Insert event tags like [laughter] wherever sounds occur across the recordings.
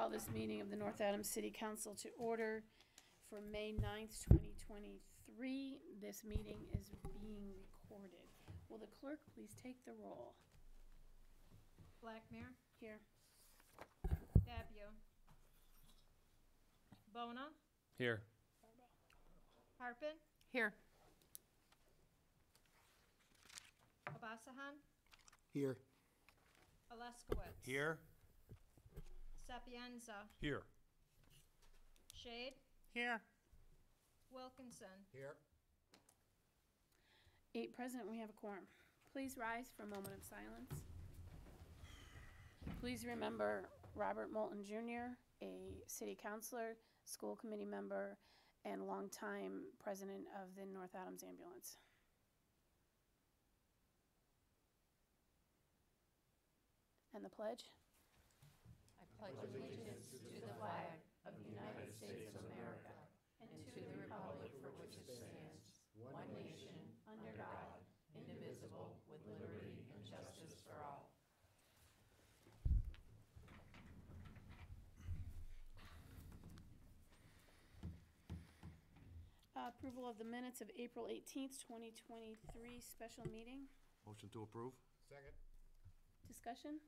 call this meeting of the North Adams City Council to order for May 9th, 2023. This meeting is being recorded. Will the clerk please take the roll? Blackmer, Here. Fabio. Bona, Here. Harpin, Here. Obasohan, Here. Oleskiewicz. Here. Sapienza, Here. Shade, Here. Wilkinson. Here. Eight present, we have a quorum. Please rise for a moment of silence. Please remember Robert Moulton Jr., a city councilor, school committee member, and longtime president of the North Adams Ambulance. And the pledge? I pledge allegiance to the flag of the United States of America and to the republic for which it stands, one nation, under God, indivisible, with liberty and justice for all. Approval of the minutes of April 18th, 2023, special meeting. Motion to approve? Second. Discussion?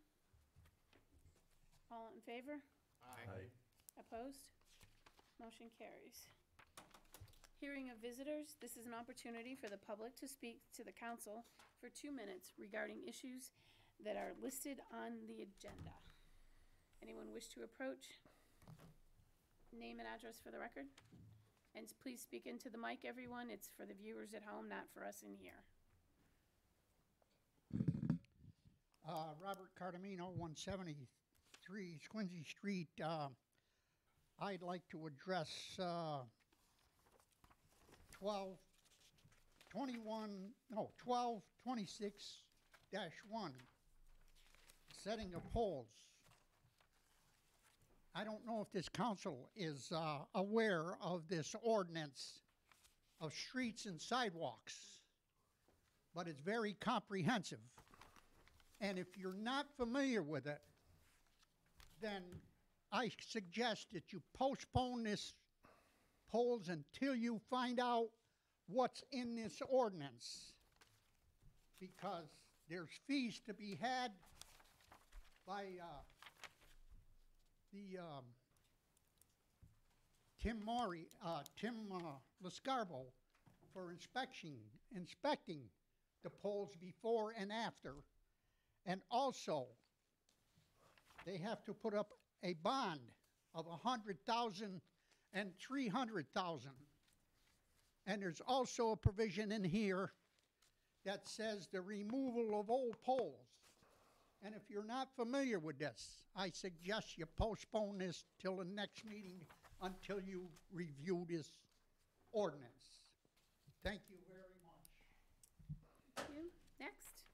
All in favor? Aye. Opposed? Motion carries. Hearing of visitors, this is an opportunity for the public to speak to the council for two minutes regarding issues that are listed on the agenda. Anyone wish to approach? Name and address for the record. And please speak into the mic, everyone. It's for the viewers at home, not for us in here. Uh, Robert Cardamino, 173 Squincy Street. Uh, I'd like to address uh, 12, 21, no, 12, 26-1, setting of poles. I don't know if this council is uh, aware of this ordinance of streets and sidewalks, but it's very comprehensive. And if you're not familiar with it, then I suggest that you postpone this polls until you find out what's in this ordinance. Because there's fees to be had by uh, the um, Tim Maury, uh, Tim uh, Lescarbeau for inspection, inspecting the polls before and after. And also, they have to put up a bond of a hundred thousand and three hundred thousand. And there's also a provision in here that says the removal of old poles. And if you're not familiar with this, I suggest you postpone this till the next meeting until you review this ordinance. Thank you very much. Thank you. Next.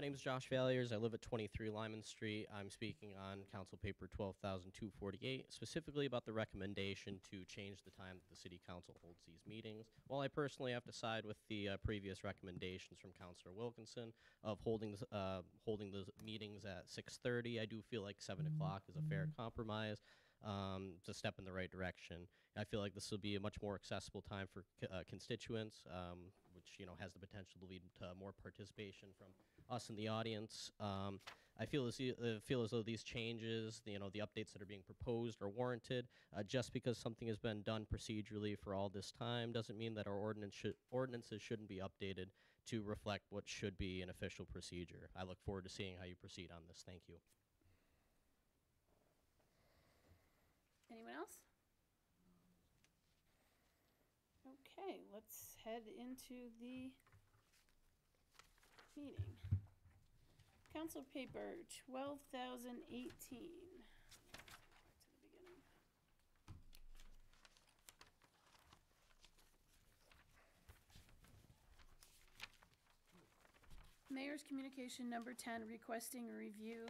My name is Josh Valiers. I live at 23 Lyman Street. I'm speaking on Council Paper 12,248, specifically about the recommendation to change the time that the City Council holds these meetings. While I personally have to side with the uh, previous recommendations from Councilor Wilkinson of holding the, uh, holding the meetings at 6:30, I do feel like 7 o'clock is a fair compromise. Um, it's a step in the right direction. I feel like this will be a much more accessible time for uh, constituents, um, which you know has the potential to lead to more participation from us in the audience. Um, I feel as uh, feel as though these changes, you know, the updates that are being proposed are warranted. Uh, just because something has been done procedurally for all this time doesn't mean that our ordinance ordinances shouldn't be updated to reflect what should be an official procedure. I look forward to seeing how you proceed on this. Thank you. Anyone else? Okay, let's head into the meeting. Council paper twelve thousand eighteen. Mayor's communication number ten requesting a review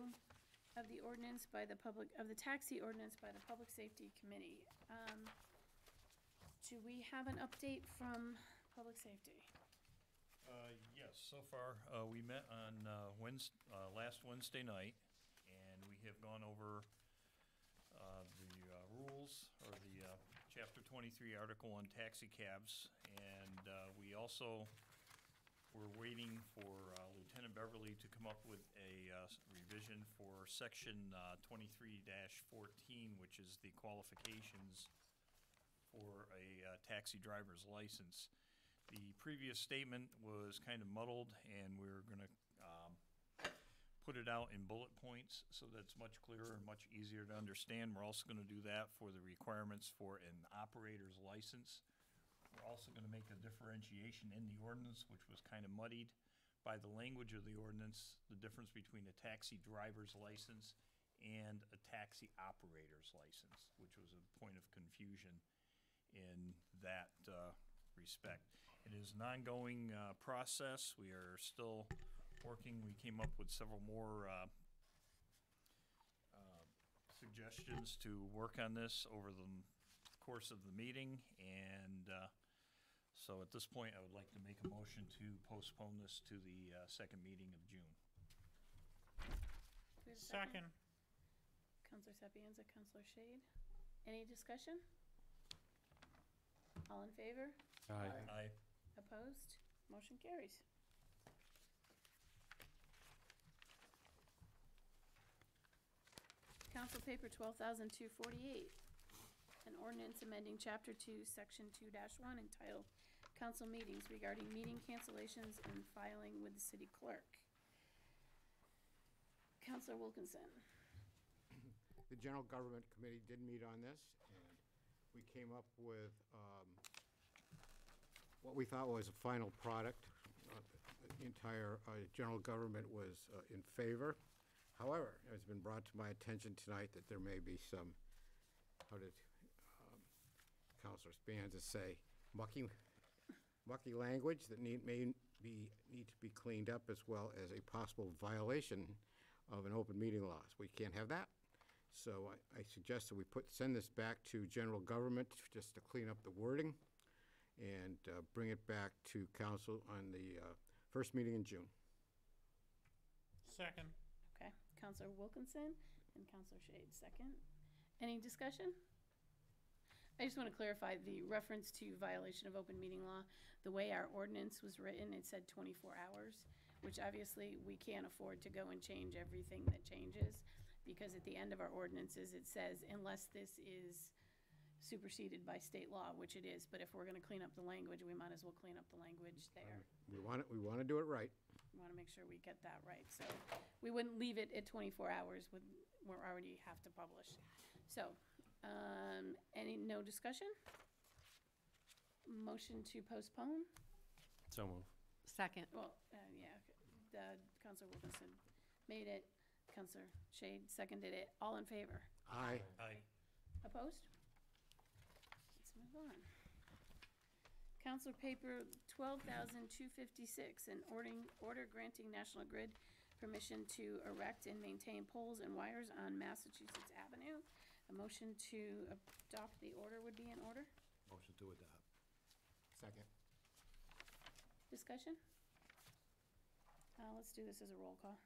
of the ordinance by the public, of the taxi ordinance by the Public Safety Committee. Um, Do we have an update from Public Safety? Uh, yes, so far, uh, we met on, uh, uh, last Wednesday night, and we have gone over uh, the uh, rules, or the uh, Chapter 23 article on taxi cabs, and uh, we also were waiting for uh, Lieutenant Beverly to come up with a uh, revision for Section uh, 23-14, which is the qualifications for a uh, taxi driver's license. The previous statement was kind of muddled, and we're gonna um, put it out in bullet points so that it's much clearer and much easier to understand. We're also gonna do that for the requirements for an operator's license. We're also gonna make a differentiation in the ordinance, which was kind of muddied by the language of the ordinance, the difference between a taxi driver's license and a taxi operator's license, which was a point of confusion in that uh, respect. It is an ongoing uh, process. We are still working. We came up with several more uh, uh, suggestions to work on this over the course of the meeting. And uh, so at this point, I would like to make a motion to postpone this to the uh, second meeting of June. Do we have a second? Counselor Sapienza, Counselor Shade. Any discussion? All in favor? Aye. Opposed? Motion carries. Council Paper twelve thousand two forty-eight. An ordinance amending Chapter Two, Section two one entitled Council Meetings regarding meeting cancellations and filing with the city clerk. Counselor Wilkinson. The General Government Committee did meet on this, and we came up with um, what we thought was a final product. Uh, The entire uh, general government was uh, in favor. However, it has been brought to my attention tonight that there may be some, how did um, Counselor Spanza say, mucky, mucky language that need, may be, need to be cleaned up, as well as a possible violation of an open meeting laws. We can't have that. So I, I suggest that we put, send this back to general government, just to clean up the wording, and uh, bring it back to council on the uh, first meeting in June. Second. Okay, Counselor Wilkinson and Counselor Shade, second. Any discussion? I just want to clarify the reference to violation of open meeting law. The way our ordinance was written, it said twenty-four hours, which obviously we can't afford to go and change everything that changes. Because at the end of our ordinances, it says unless this is superseded by state law, which it is, but if we're gonna clean up the language, we might as well clean up the language there. We want it, we want to do it right. We want to make sure we get that right, so we wouldn't leave it at twenty-four hours when we already have to publish. So, um, any, no discussion? Motion to postpone? So move. Second. Well, uh, yeah, the, Counselor Wilkinson made it, Counselor Shade seconded it, all in favor? Aye. Aye. Opposed? Let's move on. Counselor Paper twelve thousand two fifty-six, an ordering, order granting National Grid permission to erect and maintain poles and wires on Massachusetts Avenue. A motion to adopt the order would be in order. Motion to adopt. Second. Discussion? Uh, let's do this as a roll call.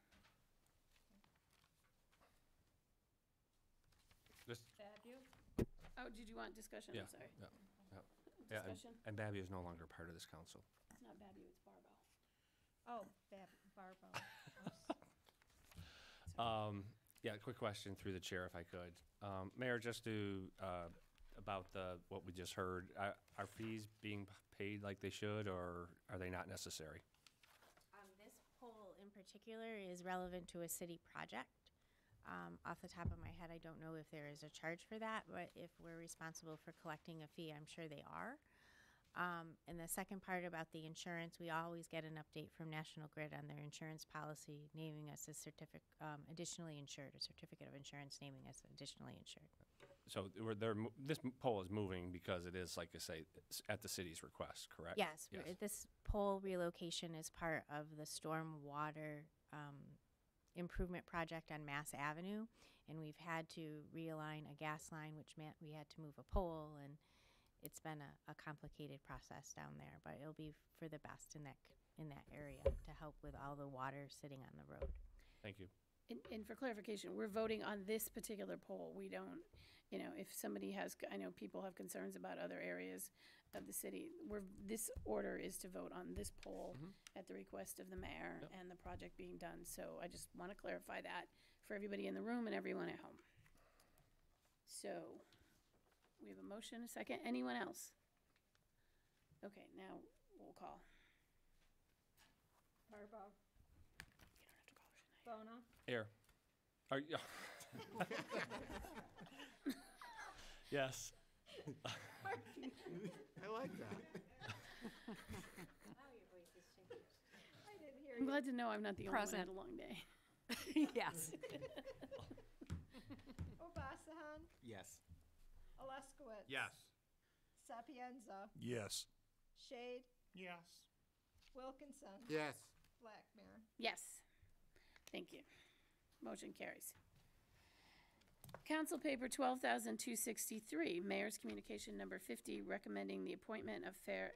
Babu, Oh, did you want discussion? I'm sorry. yeah, yeah. Yeah, and- Discussion? And Babby is no longer part of this council. It's not Babby, it's Barbeau. oh, Bab, Barbeau. [laughs] Um, yeah, quick question through the chair, if I could. Um, Mayor, just to, uh, about the, what we just heard, are, are fees being paid like they should, or are they not necessary? Um, this poll in particular is relevant to a city project. Um, off the top of my head, I don't know if there is a charge for that, but if we're responsible for collecting a fee, I'm sure they are. Um, and the second part about the insurance, we always get an update from National Grid on their insurance policy, naming us as certificate, um, additionally insured, a certificate of insurance naming us additionally insured. So we're, they're, this poll is moving because it is, like I say, at the city's request, correct? Yes, we're- this pole relocation is part of the stormwater um, improvement project on Mass Avenue, and we've had to realign a gas line, which meant we had to move a pole, and it's been a, a complicated process down there, but it'll be for the best in that c- in that area to help with all the water sitting on the road. Thank you. And, and for clarification, we're voting on this particular poll. We don't, you know, if somebody has, I know people have concerns about other areas of the city. We're, this order is to vote on this poll mm-hmm. at the request of the mayor Yep. and the project being done. So I just want to clarify that for everybody in the room and everyone at home. So, we have a motion, a second. Anyone else? Okay, now we'll call. Barbeau, You don't have to call her tonight. Bono, Here. Are you? [laughs] [laughs] Yes. [laughs] I like that. I didn't hear I'm you. glad to know I'm not the only one who had Present. a long day. [laughs] Yes. [laughs] Obasohan, Yes. Oleskiewicz. Yes. Sapienza, Yes. Shade, Yes. Wilkinson, Yes. Blackmer. Yes. Thank you. Motion carries. Council Paper 12,263, Mayor's Communication Number 50, recommending the appointment of Fer-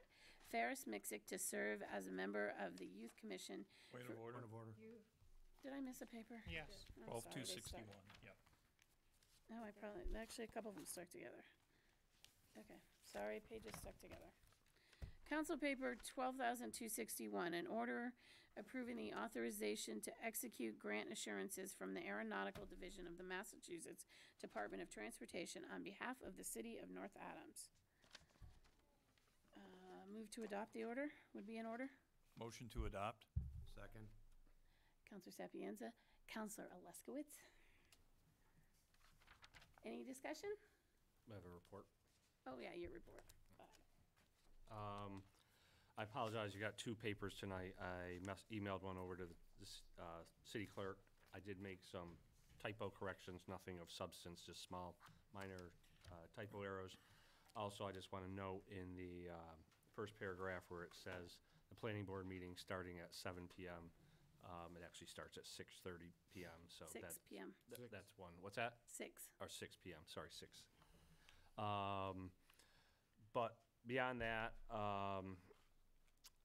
Ferris Mixick to serve as a member of the Youth Commission. Point of order. of order. Did I miss a paper? Yes. I'm sorry, they sixty-one, stuck. yep. Oh, I probably, actually, a couple of them stuck together. Okay, sorry, pages stuck together. Council Paper 12,261, an order approving the authorization to execute grant assurances from the Aeronautical Division of the Massachusetts Department of Transportation on behalf of the city of North Adams. Uh, Move to adopt the order would be in order. Motion to adopt? Second. Counselor Sapienza, Counselor Oleskiewicz. Any discussion? I have a report. Oh, yeah, your report. Go ahead. Um, I apologize, you got two papers tonight. I mess, emailed one over to the, this, uh, city clerk. I did make some typo corrections, nothing of substance, just small, minor, uh, typo errors. Also, I just want to note in the, uh, first paragraph where it says the planning board meeting starting at seven PM, um, it actually starts at six thirty PM, so that, Six PM, that- Six. that's one. What's that? six. or six PM, sorry, six. Um, but beyond that, um,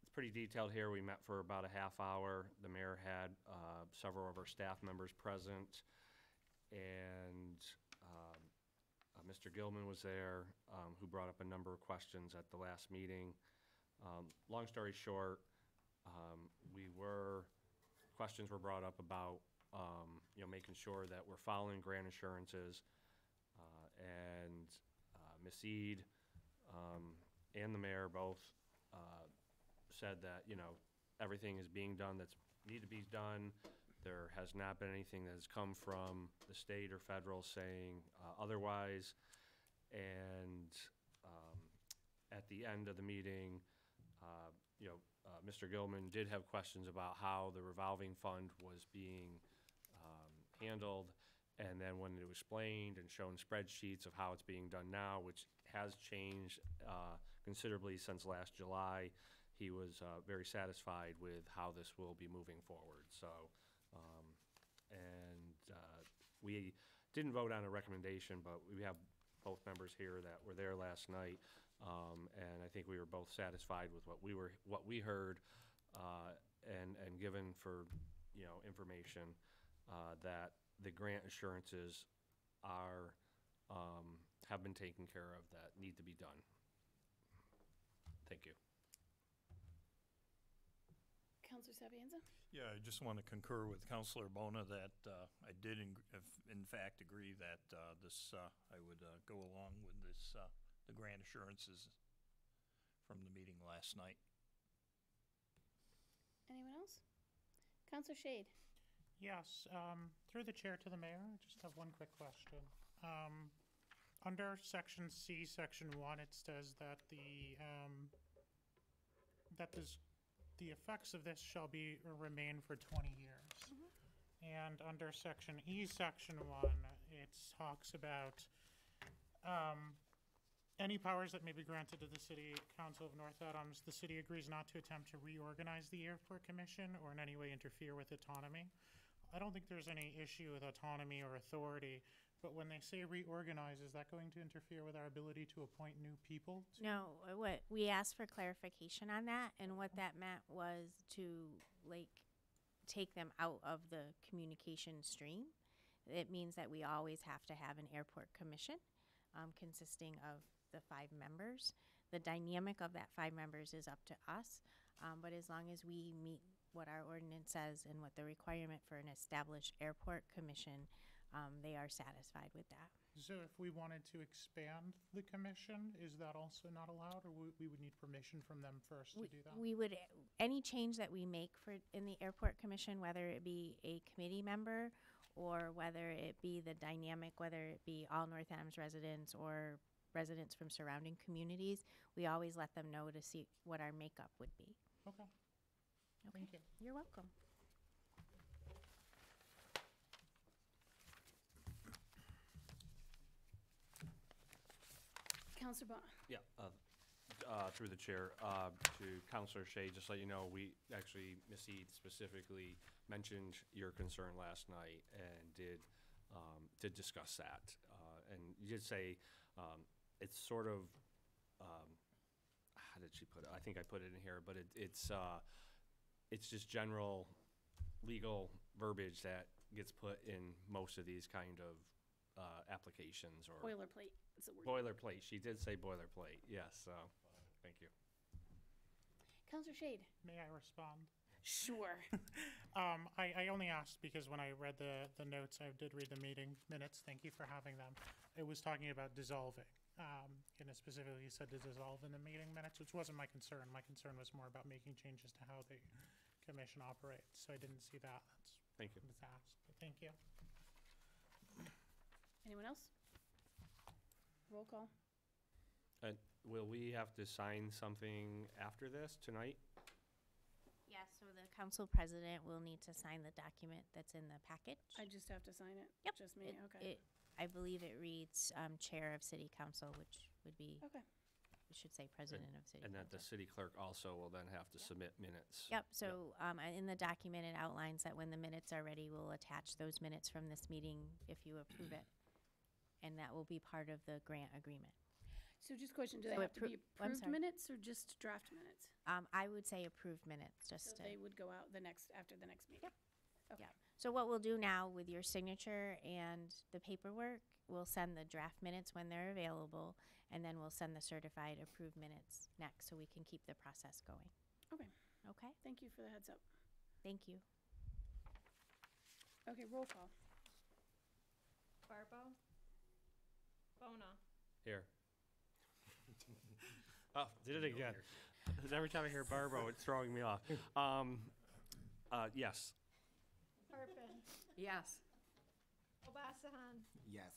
it's pretty detailed here. We met for about a half hour. The mayor had, uh, several of our staff members present. And, um, uh, Mr. Gilman was there, um, who brought up a number of questions at the last meeting. Um, long story short, um, we were, questions were brought up about, you know, making sure that we're following grant assurances. Uh, and, uh, um, and the mayor both, uh, said that, you know, everything is being done that's need to be done. There has not been anything that has come from the state or federal saying, uh, otherwise. And, um, at the end of the meeting, uh, you know, uh, Mr. Gilman did have questions about how the revolving fund was being, um, handled. And then when it was explained and shown spreadsheets of how it's being done now, which has changed uh, considerably since last July, he was uh, very satisfied with how this will be moving forward. So, um, and uh, we didn't vote on a recommendation, but we have both members here that were there last night. Um, And I think we were both satisfied with what we were, what we heard uh, and, and given for, you know, information uh, that the grant assurances are, um, have been taken care of that need to be done. Thank you. Counselor Sapienza? Yeah, I just want to concur with Counselor Bona that uh, I did in in fact agree that uh, this, uh, I would uh, go along with this, uh, the grant assurances from the meeting last night. Anyone else? Counselor Shade? Yes, um, through the chair to the mayor, I just have one quick question. Um, under section C, section one, it says that the, um, that this, the effects of this shall be, or remain for twenty years. And under section E, section one, it talks about, um, any powers that may be granted to the city council of North Adams, the city agrees not to attempt to reorganize the airport commission or in any way interfere with autonomy. I don't think there's any issue with autonomy or authority, but when they say reorganize, is that going to interfere with our ability to appoint new people? to- No, uh, what, we asked for clarification on that, and what that meant was to, like, take them out of the communication stream. It means that we always have to have an airport commission um, consisting of the five members. The dynamic of that five members is up to us, um, but as long as we meet what our ordinance says and what the requirement for an established airport commission, um, they are satisfied with that. So if we wanted to expand the commission, is that also not allowed, or we, we would need permission from them first to We- do that? We would, any change that we make for, in the airport commission, whether it be a committee member or whether it be the dynamic, whether it be all North Adams residents or residents from surrounding communities, we always let them know to see what our makeup would be. Okay, Okay, thank you. you're welcome. Counselor Bond. Yeah, uh, uh, through the chair, uh, to Counselor Shay, just let you know, we actually, Ms. Eads specifically mentioned your concern last night and did, um, did discuss that. Uh, and you did say, um, it's sort of, um, how did she put it? I think I put it in here, but it, it's, uh, it's just general legal verbiage that gets put in most of these kind of, uh, applications or. Boilerplate is the word. Boilerplate, she did say boilerplate, yes, so, thank you. Counselor Shade. May I respond? Sure. [laughs] Um, I, I only asked because when I read the, the notes, I did read the meeting minutes, thank you for having them. It was talking about dissolving, um, and it specifically said to dissolve in the meeting minutes, which wasn't my concern. My concern was more about making changes to how the commission operates, so I didn't see that. That's Thank you. what was asked, but thank you. Anyone else? Roll call. And will we have to sign something after this tonight? Yes, so the council president will need to sign the document that's in the package. I just have to sign it? Yep. Just me, It- okay. it- I believe it reads, um, Chair of City Council, which would be, Okay. it should say President of City And that the city clerk also will then have to submit minutes. Yep, so, um, uh, in the document, it outlines that when the minutes are ready, we'll attach those minutes from this meeting if you approve it. And that will be part of the grant agreement. So just question, do they So have to be I'm approved sorry. minutes or just draft minutes? Um, I would say approved minutes, just So to. they would go out the next, after the next meeting? Yep. Okay. Yeah. So what we'll do now with your signature and the paperwork, we'll send the draft minutes when they're available, and then we'll send the certified approved minutes next, so we can keep the process going. Okay. Okay, Thank you for the heads up. thank you. Okay, roll call. Barbeau, Bona, Here. [laughs] Oh, did it again. [laughs] Every time I hear Barbara, it's throwing me off. Um, uh, yes. Turpin, Yes. Obasohan, Yes.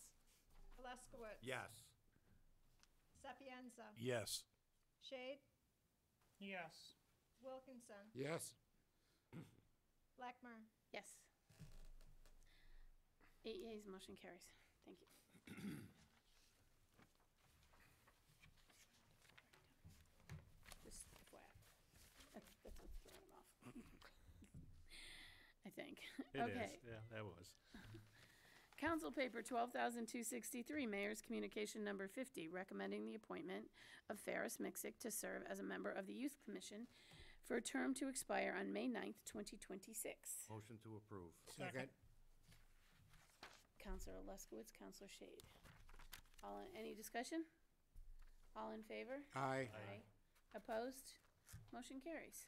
Oleskiewicz. Yes. Sapienza, Yes. Shade, Yes. Wilkinson, Yes. Blackmer, Yes. Eight yeas, motion carries. Thank you. [clears throat] Just FYI. That's, that's what's throwing him off. I [laughs] think. It is. Okay. Yeah, that was. [laughs] Council Paper twelve thousand two sixty-three, Mayor's Communication Number fifty, recommending the appointment of Ferris Mixick to serve as a member of the Youth Commission for a term to expire on May 9th, twenty twenty-six. Motion to approve. Second. Counselor Leskowitz, Counselor Shade. All, in- any discussion? All in favor? Aye. Opposed? Motion carries.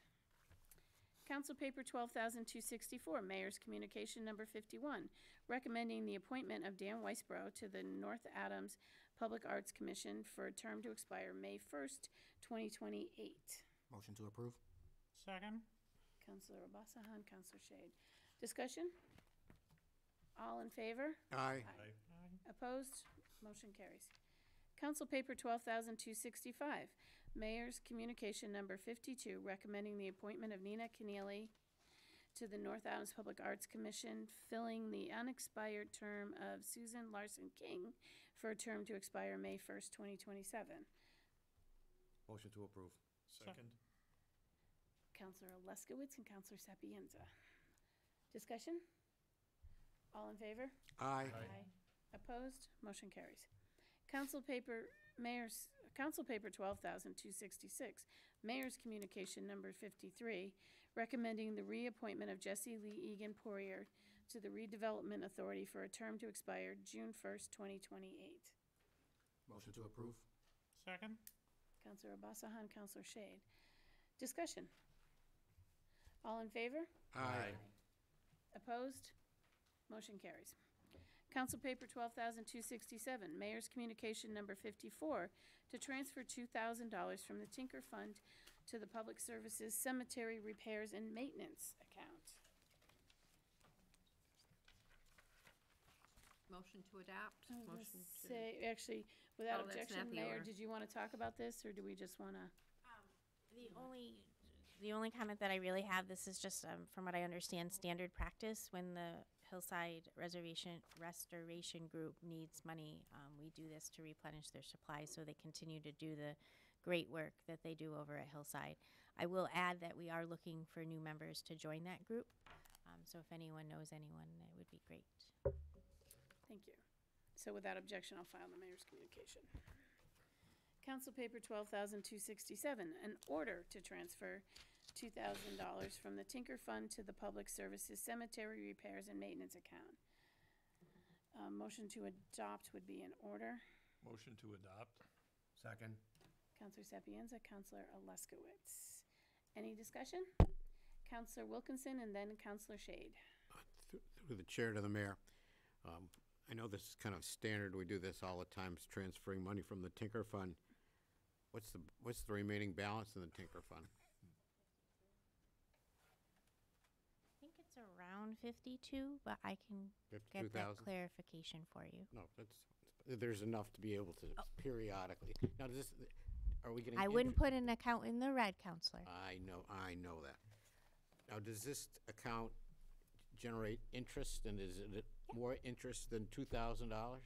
Council Paper twelve thousand two sixty-four, Mayor's Communication Number fifty-one, recommending the appointment of Dan Weisbro to the North Adams Public Arts Commission for a term to expire May first, twenty twenty-eight. Motion to approve? Second? Counselor Obasohan, Counselor Shade. Discussion? All in favor? Aye. Aye. Opposed? Motion carries. Council Paper twelve thousand two sixty-five, Mayor's Communication Number fifty-two, recommending the appointment of Nina Keneally to the North Adams Public Arts Commission, filling the unexpired term of Susan Larson King for a term to expire May first, twenty twenty-seven. Motion to approve. Second? Counselor Leskowitz and Counselor Sapienza. Discussion? All in favor? Aye. Opposed? Motion carries. Council paper, Mayor's, Council Paper 12,266, Mayor's Communication Number fifty-three, recommending the reappointment of Jesse Lee Egan Poirier to the Redevelopment Authority for a term to expire June first, twenty twenty-eight. Motion to approve? Second? Councilor Obasohan, Councilor Shade. Discussion. All in favor? Aye. Opposed? Motion carries. Council Paper 12,267, Mayor's Communication Number 54, to transfer $2,000 from the Tinker Fund to the Public Services Cemetery Repairs and Maintenance account. Motion to adopt? I was gonna Motion to- Say, actually, without Oh, that's objection, the Mayor, order. did you want to talk about this, or do we just want to? The only, the only comment that I really have, this is just, um, from what I understand, standard practice. When the Hillside Reservation, Restoration Group needs money, um, we do this to replenish their supplies, so they continue to do the great work that they do over at Hillside. I will add that we are looking for new members to join that group. Um, so if anyone knows anyone, it would be great. Thank you. So without objection, I'll file the mayor's communication. Council Paper 12,267, an order to transfer $2,000 from the Tinker Fund to the Public Services Cemetery Repairs and Maintenance account. Uh, Motion to adopt would be in order. Motion to adopt? Second? Counselor Sapienza, Counselor Oleskiewicz. Any discussion? Counselor Wilkinson and then Counselor Shade. Through through the chair to the mayor. Um, I know this is kind of standard, we do this all the time, is transferring money from the Tinker Fund. What's the, what's the remaining balance in the Tinker Fund? I think it's around fifty-two, but I can get that 52,000? clarification for you. No, that's, there's enough to be able to oh. periodically. Now, does this, are we getting? I wouldn't put an account in the red, counselor. I know, I know that. Now, does this account generate interest, and is it more interest than two thousand dollars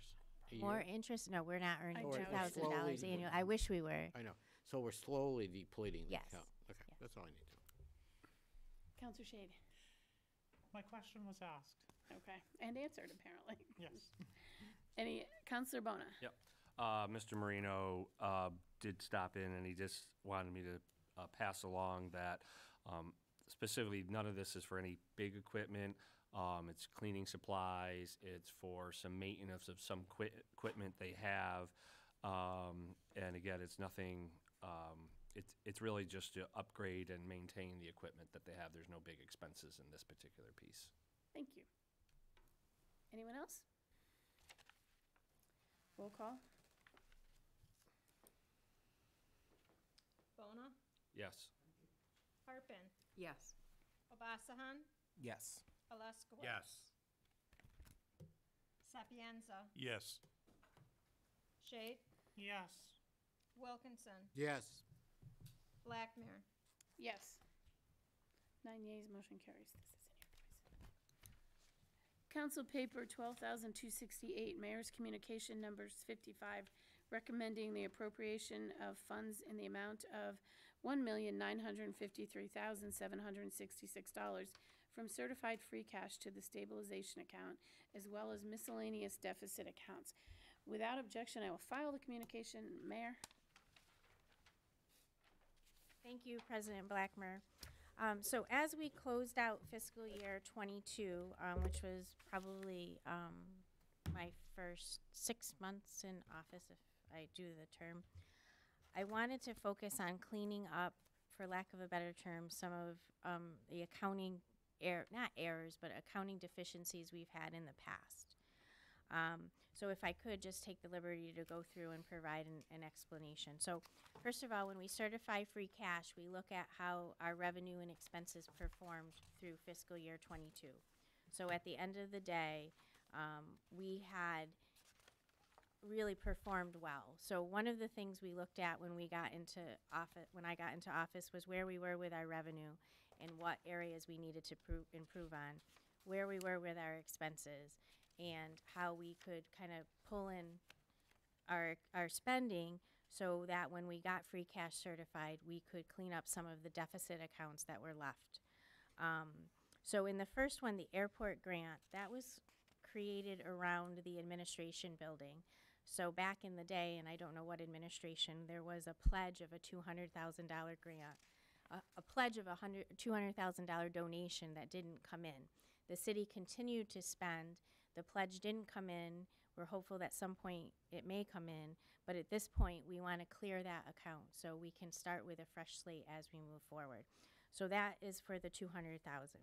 a year? More interest? No, we're not earning Or- or two thousand dollars slowly- annual. I wish we were. I know, so we're slowly depleting the Yes. account. Okay, Yes. that's all I need to know. Counselor Shade. My question was asked. Okay, and answered apparently. Yes. [laughs] Any, Counselor Bona? Yep. Uh, Mr. Marino, uh, did stop in and he just wanted me to, uh, pass along that, um, specifically, none of this is for any big equipment. Um, it's cleaning supplies, it's for some maintenance of some qui- equipment they have. Um, and again, it's nothing, um, it's, it's really just to upgrade and maintain the equipment that they have. There's no big expenses in this particular piece. Thank you. Anyone else? Roll call? Bona, Yes. Harpin, Yes. Obasohan, Yes. Oleskiewicz. Yes. Sapienza, Yes. Shade, Yes. Wilkinson, Yes. Blackmer. Yes. Nine yeas, motion carries. This is in here, guys. Council Paper 12,268, Mayor's Communication Numbers 55, recommending the appropriation of funds in the amount of $1,953,766 from certified free cash to the stabilization account, as well as miscellaneous deficit accounts. Without objection, I will file the communication. Mayor? Thank you, President Blackmer. Um, so as we closed out fiscal year twenty-two, um, which was probably, um, my first six months in office, if I do the term, I wanted to focus on cleaning up, for lack of a better term, some of, um, the accounting error, not errors, but accounting deficiencies we've had in the past. Um, so if I could just take the liberty to go through and provide an, an explanation. So First of all, when we certify free cash, we look at how our revenue and expenses performed through fiscal year twenty-two. So at the end of the day, um, we had really performed well. So one of the things we looked at when we got into office, when I got into office, was where we were with our revenue and what areas we needed to prove, improve on, where we were with our expenses, and how we could kind of pull in our, our spending so that when we got free cash certified, we could clean up some of the deficit accounts that were left. Um, so in the first one, the airport grant, that was created around the administration building. So back in the day, and I don't know what administration, there was a pledge of a two hundred thousand dollar grant a, a pledge of a hundred, two hundred thousand dollar donation that didn't come in. The city continued to spend. The pledge didn't come in. We're hopeful that some point it may come in, but at this point, we want to clear that account so we can start with a fresh slate as we move forward. So that is for the two hundred thousand.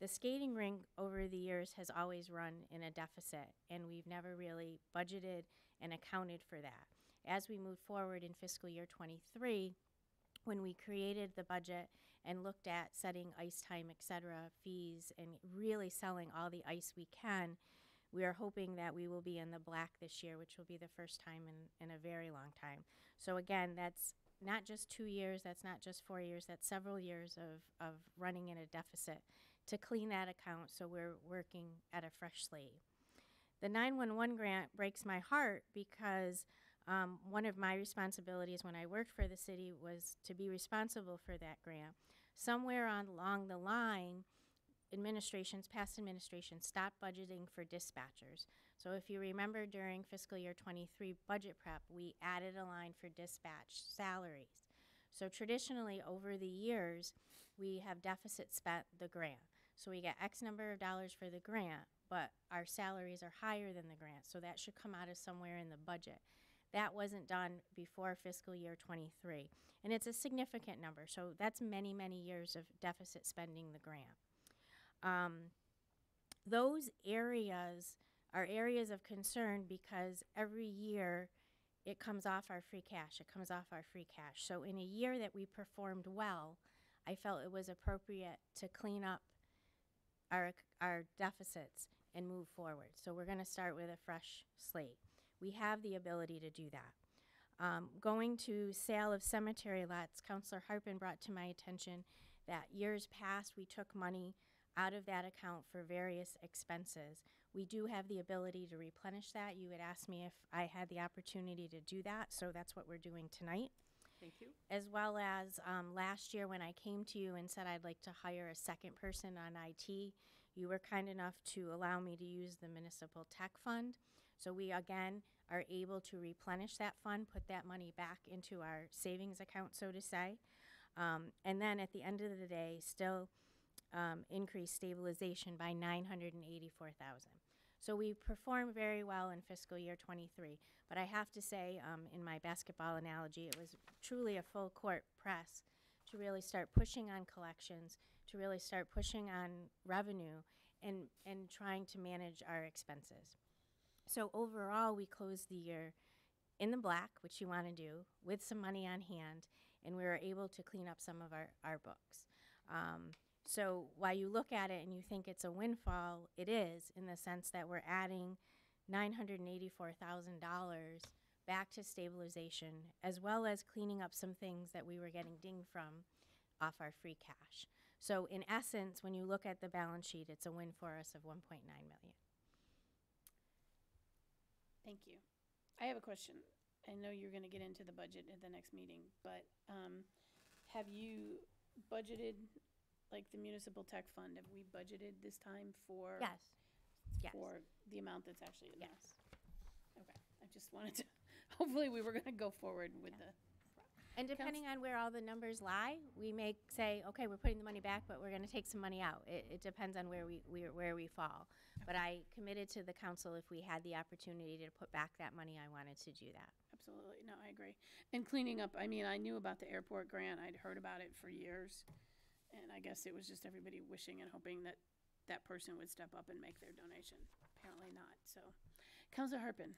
The skating rink over the years has always run in a deficit, and we've never really budgeted and accounted for that. As we move forward in fiscal year twenty-three, when we created the budget and looked at setting ice time, et cetera, fees, and really selling all the ice we can, we are hoping that we will be in the black this year, which will be the first time in, in a very long time. So again, that's not just two years, that's not just four years, that's several years of, of running in a deficit to clean that account so we're working at a fresh slate. The 911 grant breaks my heart because um, one of my responsibilities when I worked for the city was to be responsible for that grant. Somewhere on, along the line, administrations, past administrations, stopped budgeting for dispatchers. So if you remember during fiscal year 23 budget prep, we added a line for dispatch salaries. So traditionally, over the years, we have deficit spent the grant. So we get X number of dollars for the grant, but our salaries are higher than the grant, so that should come out of somewhere in the budget. That wasn't done before fiscal year twenty-three, and it's a significant number, so that's many, many years of deficit spending the grant. Um, those areas are areas of concern because every year it comes off our free cash, it comes off our free cash. So in a year that we performed well, I felt it was appropriate to clean up our, our deficits and move forward. So we're going to start with a fresh slate. We have the ability to do that. Um, going to sale of cemetery lots, Councilor Harpin brought to my attention that years past we took money out of that account for various expenses. We do have the ability to replenish that. You had asked me if I had the opportunity to do that, so that's what we're doing tonight Thank you. as well as um, last year when I came to you and said I'd like to hire a second person on IT, you were kind enough to allow me to use the municipal tech fund. So we again are able to replenish that fund, put that money back into our savings account, so to say. Um, and then at the end of the day, still um, increase stabilization by 984,000. So we performed very well in fiscal year '23. But I have to say, um, in my basketball analogy, it was truly a full court press to really start pushing on collections, to really start pushing on revenue, and and trying to manage our expenses. So overall, we closed the year in the black, which you want to do, with some money on hand, and we were able to clean up some of our, our books. Um, so while you look at it and you think it's a windfall, it is in the sense that we're adding $984,000 back to stabilization, as well as cleaning up some things that we were getting dinged from off our free cash. So in essence, when you look at the balance sheet, it's a win for us of 1.9 million. Thank you. I have a question. I know you're gonna get into the budget at the next meeting, but, um, have you budgeted, like the municipal tech fund, have we budgeted this time for? Yes. Yes. For the amount that's actually in? Yes. Okay, I just wanted to, [laughs] hopefully we were gonna go forward with the, And depending on where all the numbers lie, we may say, okay, we're putting the money back, but we're gonna take some money out. It, it depends on where we, we, where we fall. But I committed to the council, if we had the opportunity to put back that money, I wanted to do that. absolutely, no, I agree. And cleaning up, I mean, I knew about the airport grant, I'd heard about it for years. And I guess it was just everybody wishing and hoping that that person would step up and make their donation. Apparently not, so. Counselor Harpin.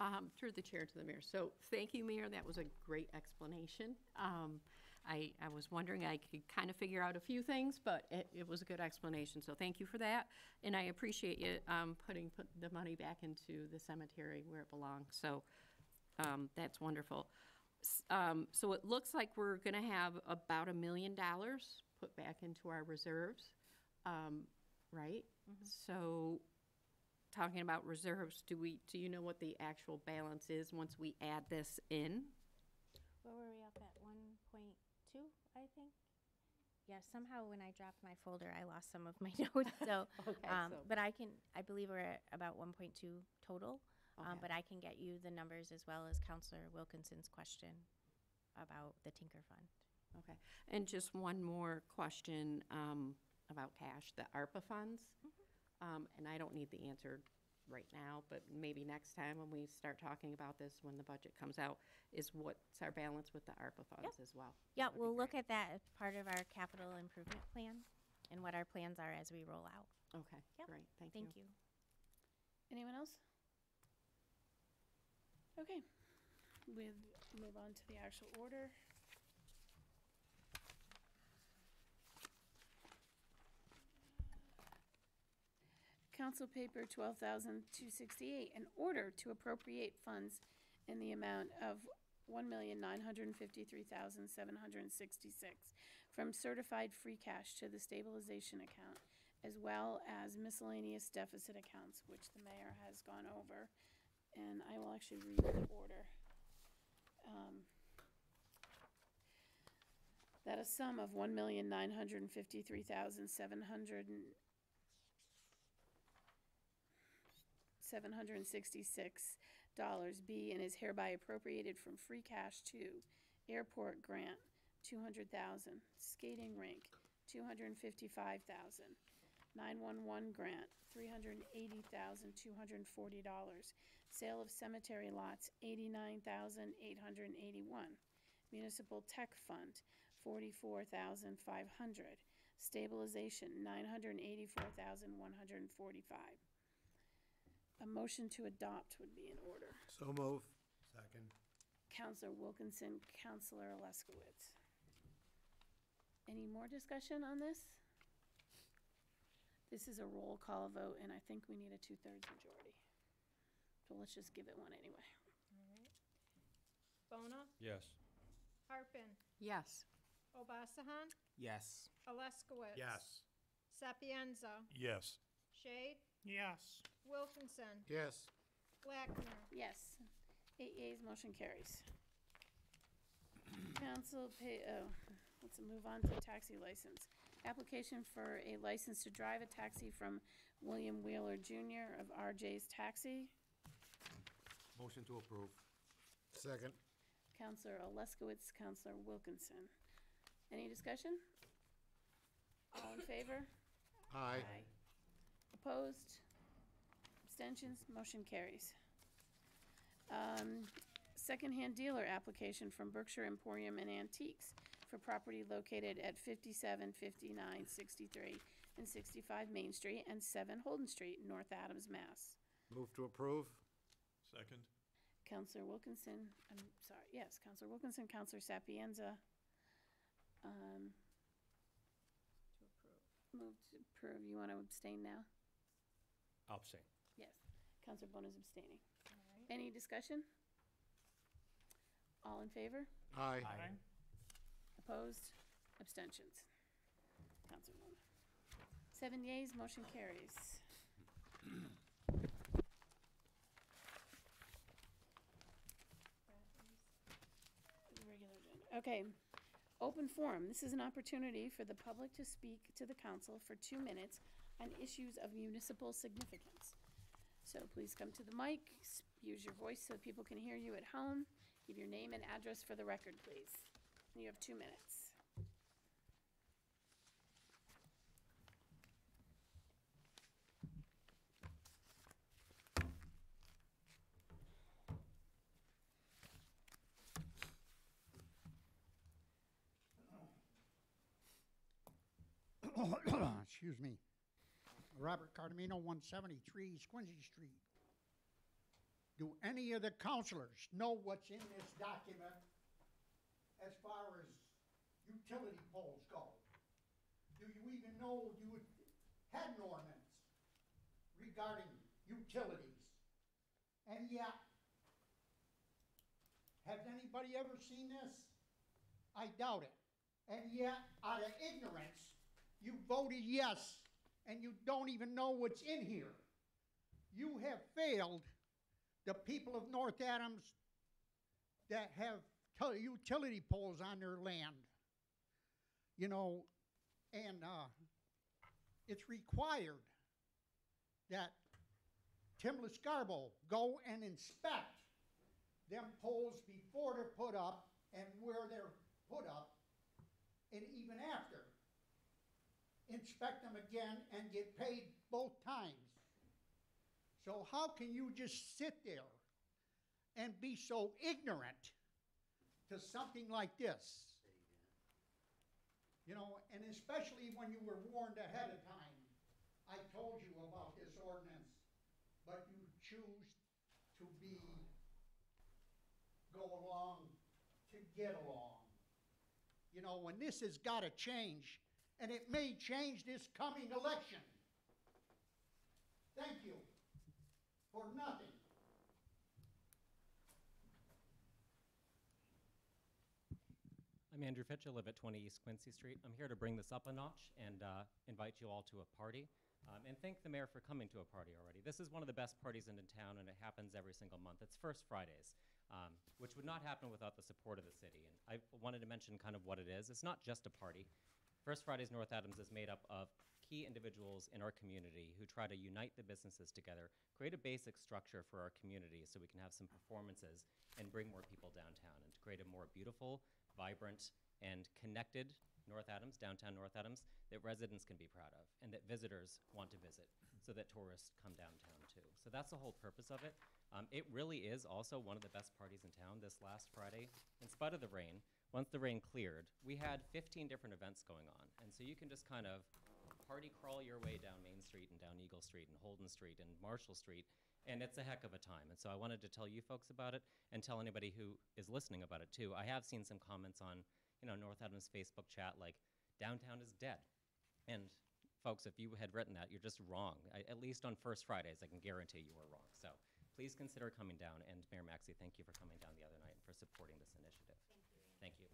Um, through the chair to the mayor. So thank you, Mayor. That was a great explanation. Um, I, I was wondering, I could kind of figure out a few things, but it, it was a good explanation. So thank you for that. And I appreciate you, um, putting, put the money back into the cemetery where it belongs. So, um, that's wonderful. Um, so it looks like we're gonna have about a million dollars put back into our reserves, um, right? So, talking about reserves, do we, do you know what the actual balance is once we add this in? Where were we up at, one point two, I think? Yeah, somehow when I dropped my folder, I lost some of my [laughs] notes, so, [laughs] Okay, um, so- but I can, I believe we're at about one point two total. Um, Okay. but I can get you the numbers as well as Counselor Wilkinson's question about the Tinker Fund. Okay, and just one more question um, about cash, the ARPA funds. Um, And I don't need the answer right now, but maybe next time when we start talking about this, when the budget comes out, is what's our balance with the ARPA funds as well? Yeah, That would be we'll look great. at that as part of our capital improvement plan and what our plans are as we roll out. Okay, Yep, great, thank you. Thank you. Anyone else? Okay, we move on to the actual order. Council Paper twelve thousand two sixty-eight, an order to appropriate funds in the amount of one million nine hundred and fifty-three thousand seven hundred and sixty-six from certified free cash to the stabilization account, as well as miscellaneous deficit accounts, which the mayor has gone over. And I will actually read the order. Um, That a sum of one million nine hundred and fifty-three thousand seven hundred and seven hundred and sixty-six dollars be and is hereby appropriated from free cash to airport grant, two hundred thousand, skating rink, two hundred and fifty-five thousand, nine-one-one grant, three hundred and eighty thousand, two hundred and forty dollars, sale of cemetery lots, eighty-nine thousand, eight hundred and eighty-one, municipal tech fund, forty-four thousand, five hundred, stabilization, nine hundred and eighty-four thousand, one hundred and forty-five. A motion to adopt would be in order. So move. Second. Counselor Wilkinson, Counselor Oleskiewicz. Any more discussion on this? This is a roll call vote, and I think we need a two-thirds majority. So let's just give it one anyway. Bona, Yes. Harpin, Yes. Obasohan, Yes. Oleskiewicz. Yes. Sapienza, Yes. Shade, Yes. Wilkinson, Yes. Blackmer. Yes. Eight yeas, motion carries. Council pay, oh, let's move on to taxi license. Application for a license to drive a taxi from William Wheeler Jr. of RJ's Taxi. Motion to approve. Second. Counselor Oleskiewicz, Counselor Wilkinson. Any discussion? All in favor? Aye. Opposed? Abstentions? Motion carries. Um, Secondhand dealer application from Berkshire Emporium and Antiques for property located at 57, 59, 63, and 65 Main Street and 7 Holden Street, North Adams, Mass. Move to approve? Second? Counselor Wilkinson, I'm sorry, yes, Counselor Wilkinson, Counselor Sapienza. Um, Move to approve. You want to abstain now? I'll Abstain. Yes. Counselor Bona's abstaining. Any discussion? All in favor? Aye. Aye. Opposed? Abstentions? Counselor Bona. Seven yeas, motion carries. Regular agenda. Okay, open forum. This is an opportunity for the public to speak to the council for two minutes on issues of municipal significance. So please come to the mic, use your voice so people can hear you at home. Give your name and address for the record, please. You have two minutes. Excuse me. Robert Cardimino, 173 Squincy Street. Do any of the counselors know what's in this document as far as utility poles go? Do you even know you had an ordinance regarding utilities? And yet, has anybody ever seen this? I doubt it. And yet, out of ignorance, you voted yes, and you don't even know what's in here. You have failed the people of North Adams that have utility poles on their land. You know, and uh, it's required that Tim Lescarbeau go and inspect them poles before they're put up and where they're put up and even after, inspect them again and get paid both times. So how can you just sit there and be so ignorant to something like this? You know, and especially when you were warned ahead of time. I told you about this ordinance, but you choose to be, go along to get along. You know, when this has gotta change, and it may change this coming election. Thank you for nothing. I'm Andrew Fitch. I live at 20 East Quincy Street. I'm here to bring this up a notch and uh, invite you all to a party. Um, and thank the mayor for coming to a party already. This is one of the best parties in town, and it happens every single month. It's First Fridays, um, which would not happen without the support of the city. And I wanted to mention kind of what it is. It's not just a party. First Fridays North Adams is made up of key individuals in our community who try to unite the businesses together, create a basic structure for our community so we can have some performances and bring more people downtown and to create a more beautiful, vibrant, and connected North Adams, downtown North Adams, that residents can be proud of and that visitors want to visit so that tourists come downtown too. So that's the whole purpose of it. Um, it really is also one of the best parties in town this last Friday. In spite of the rain, once the rain cleared, we had 15 different events going on. And so you can just kind of party crawl your way down Main Street and down Eagle Street and Holden Street and Marshall Street. And it's a heck of a time. And so I wanted to tell you folks about it and tell anybody who is listening about it too. I have seen some comments on, you know, North Adams Facebook chat like, downtown is dead. And folks, if you had written that, you're just wrong. I, at least on First Fridays, I can guarantee you were wrong. So please consider coming down. And Mayor Macksey, thank you for coming down the other night and for supporting this initiative. Thank you.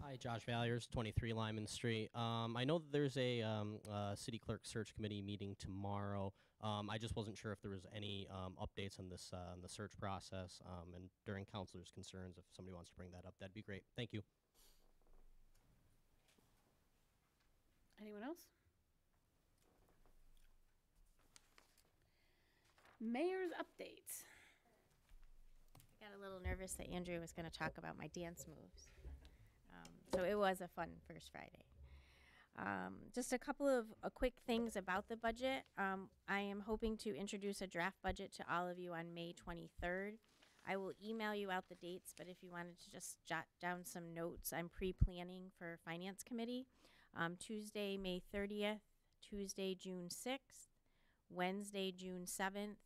Hi, Josh Valiers, 23 Lyman Street. Um, I know that there's a um, uh, city clerk search committee meeting tomorrow. Um, I just wasn't sure if there was any um, updates on this uh, on the search process um, and during councilors' concerns. If somebody wants to bring that up, that'd be great. Thank you. Anyone else? Mayor's updates. I got a little nervous that Andrew was going to talk about my dance moves. Um, so it was a fun first Friday. Um, just a couple of uh, quick things about the budget. Um, I am hoping to introduce a draft budget to all of you on May 23rd. I will email you out the dates, but if you wanted to just jot down some notes, I'm pre-planning for Finance Committee. Um, Tuesday, May 30th, Tuesday, June 6th, Wednesday, June 7th,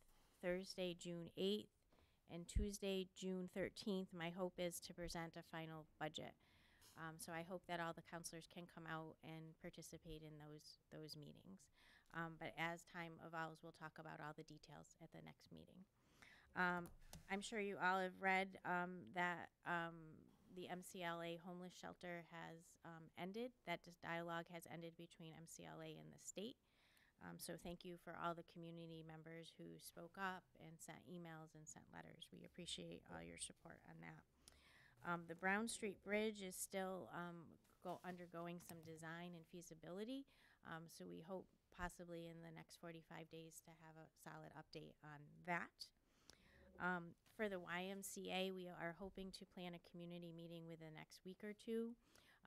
Thursday, June 8th, and Tuesday, June 13th. My hope is to present a final budget. Um, so I hope that all the counselors can come out and participate in those, those meetings. Um, but as time evolves, we'll talk about all the details at the next meeting. Um, I'm sure you all have read um, that um, the MCLA homeless shelter has um, ended. That dialogue has ended between MCLA and the state. Um, so thank you for all the community members who spoke up and sent emails and sent letters. We appreciate all your support on that. Um, the Brown Street Bridge is still um, go undergoing some design and feasibility. Um, so we hope possibly in the next 45 days to have a solid update on that. Um, for the YMCA, we are hoping to plan a community meeting within the next week or two.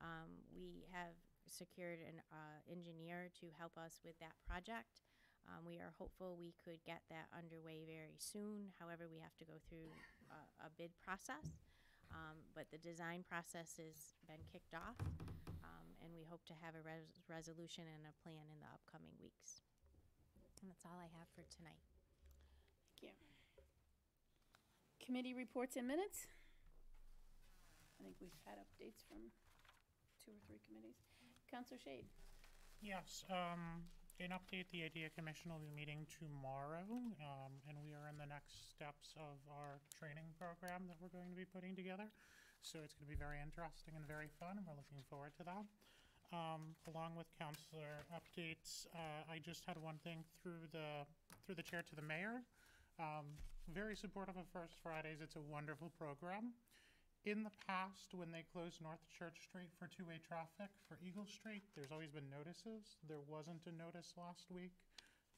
Um, we have secured an uh, engineer to help us with that project. Um, we are hopeful we could get that underway very soon. However, we have to go through a, a bid process. Um, but the design process has been kicked off, um, and we hope to have a res- resolution and a plan in the upcoming weeks. And that's all I have for tonight. Thank you. Committee reports and minutes. I think we've had updates from two or three committees. Counselor Shade. Yes, um, an update, the Idea Commission will be meeting tomorrow, um, and we are in the next steps of our training program that we're going to be putting together. So it's gonna be very interesting and very fun, and we're looking forward to that. Um, along with counselor updates, uh, I just had one thing through the, through the chair to the mayor. Um, very supportive of First Fridays, it's a wonderful program. In the past, when they closed North Church Street for two-way traffic for Eagle Street, there's always been notices. There wasn't a notice last week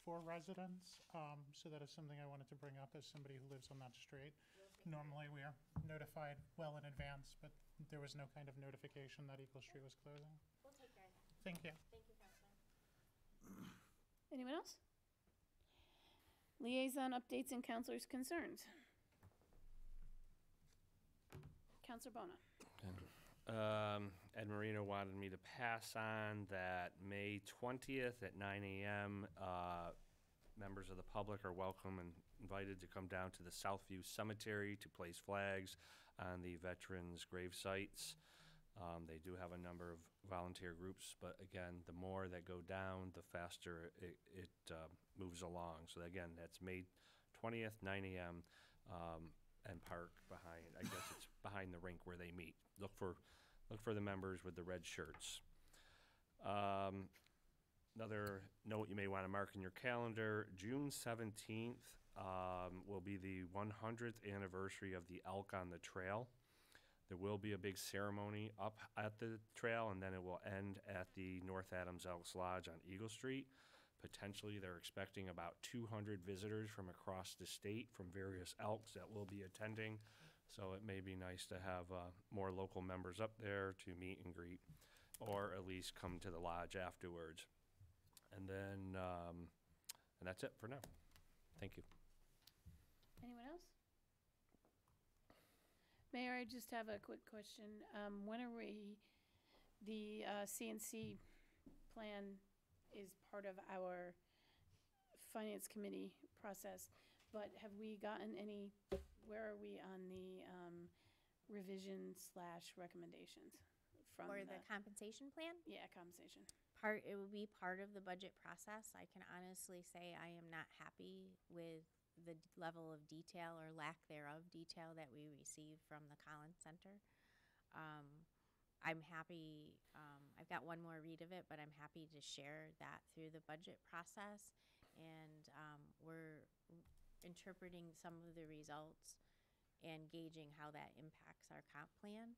for residents, um, so that is something I wanted to bring up as somebody who lives on that street. Normally, we are notified well in advance, but there was no kind of notification that Eagle Street was closing. We'll take care of that. Thank you. Thank you, Counselor. Anyone else? Liaison updates and counselors' concerns. Counselor Bona. Um, Ed Marino wanted me to pass on that May twentieth at nine AM, uh, members of the public are welcome and invited to come down to the Southview Cemetery to place flags on the veterans' grave sites. Um, they do have a number of volunteer groups, but again, the more that go down, the faster it, it, uh, moves along. So again, that's May twentieth, nine AM, um, and park behind, I guess it's behind the rink where they meet. Look for, look for the members with the red shirts. Um, another note you may want to mark in your calendar, June seventeenth, um, will be the one hundredth anniversary of the Elk on the Trail. There will be a big ceremony up at the trail, and then it will end at the North Adams Elks Lodge on Eagle Street. Potentially, they're expecting about 200 visitors from across the state from various elks that will be attending. So it may be nice to have uh, more local members up there to meet and greet, or at least come to the lodge afterwards. And then, um, and that's it for now. Thank you. Anyone else? Mayor, I just have a quick question. Um, when are we, the, uh, CNC plan is part of our finance committee process, but have we gotten any, where are we on the, um, revision slash recommendations from For the? the compensation plan, Yeah, compensation. part, it will be part of the budget process. I can honestly say I am not happy with the d- level of detail or lack thereof detail that we receive from the Collins Center. Um, I'm happy, um, I've got one more read of it, but I'm happy to share that through the budget process. And, um, we're interpreting some of the results and gauging how that impacts our comp plan.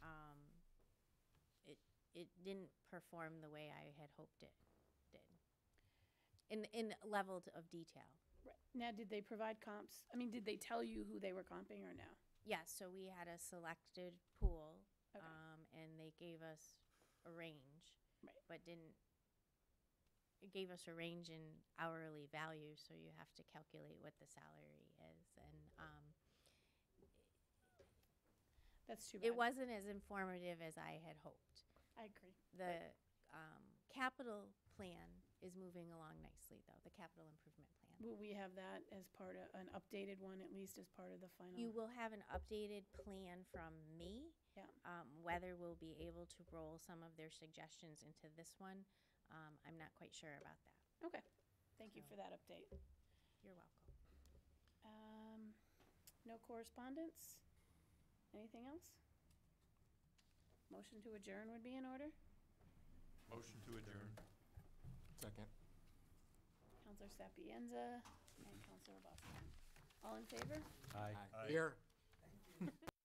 Um, it, it didn't perform the way I had hoped it did. In, in level of detail. Right. Now, did they provide comps? I mean, did they tell you who they were comping or no? Yes, so we had a selected pool, Okay. um, and they gave us a range. Right. But didn't, it gave us a range in hourly value, so you have to calculate what the salary is, and, um, That's too bad. it wasn't as informative as I had hoped. I agree. The, um, capital plan is moving along nicely, though, the capital improvement plan. Will we have that as part of, an updated one, at least as part of the final? You will have an updated plan from me. Yeah. Um, whether we'll be able to roll some of their suggestions into this one, um, I'm not quite sure about that. Okay, thank you for that update. You're welcome. Um, no correspondence? Anything else? Motion to adjourn would be in order? Motion to adjourn. Second. Counselor Sapienza and Counselor Boston. All in favor? Aye. Aye. Here. [laughs]